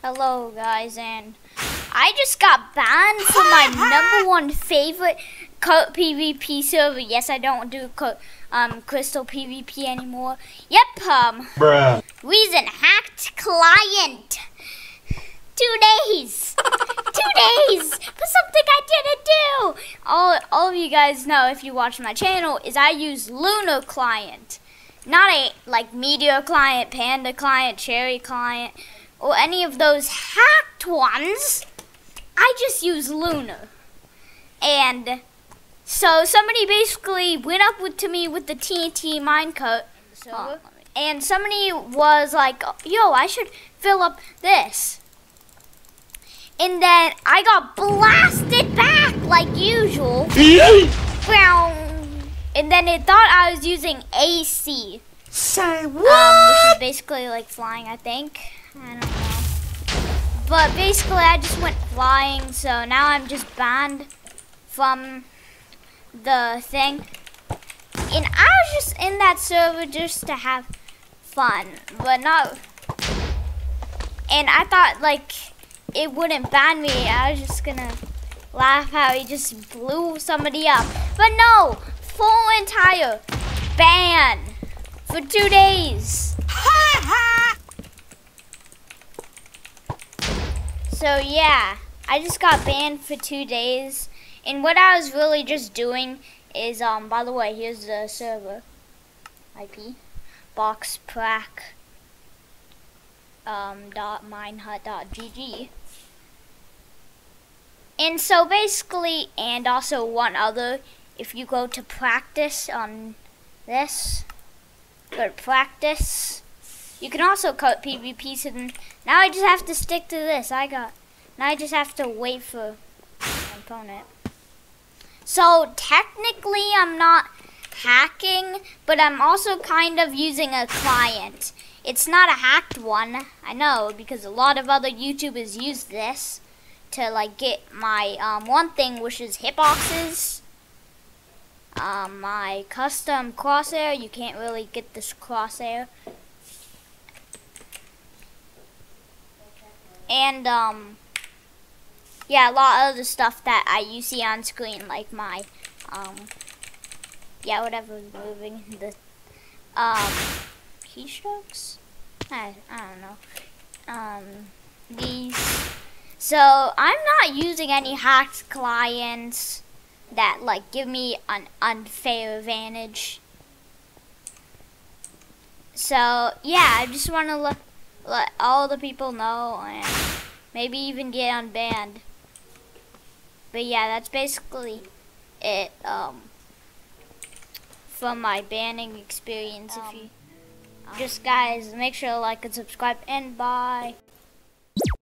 Hello, guys, and I just got banned from my number one favorite cart PvP server. Yes, I don't do um, Crystal PvP anymore. Yep, um, Bruh. reason hacked client. Two days. Two days for something I didn't do. All, all of you guys know if you watch my channel is I use Lunar client. Not a like Meteor client, Panda client, Cherry client or any of those hacked ones. I just use Lunar. And so somebody basically went up with, to me with the TNT minecart. Uh, and somebody was like, yo, I should fill up this. And then I got blasted back like usual. and then it thought I was using AC. Say what? Um, which is basically like flying, I think. I don't know. But basically, I just went flying, so now I'm just banned from the thing. And I was just in that server just to have fun, but not. And I thought like it wouldn't ban me. I was just gonna laugh how he just blew somebody up. But no, full entire ban for two days. So yeah, I just got banned for two days. And what I was really just doing is, um, by the way, here's the server IP, boxprac um, dot minehut dot gg. And so basically, and also one other, if you go to practice on this, go to practice, you can also cart PvP, and now I just have to stick to this. I got, now I just have to wait for my opponent. So technically I'm not hacking, but I'm also kind of using a client. It's not a hacked one, I know, because a lot of other YouTubers use this to like get my um, one thing, which is hitboxes. Um, my custom crosshair, you can't really get this crosshair and um, yeah, a lot of the stuff that I you see on screen, like my um, yeah, whatever moving the um keystrokes. I I don't know. Um, these. So I'm not using any hacked clients that like give me an unfair advantage. So yeah, I just want to look let all the people know and maybe even get unbanned. But yeah, that's basically it um, from my banning experience. Um, if you um, just guys, make sure to like and subscribe and bye.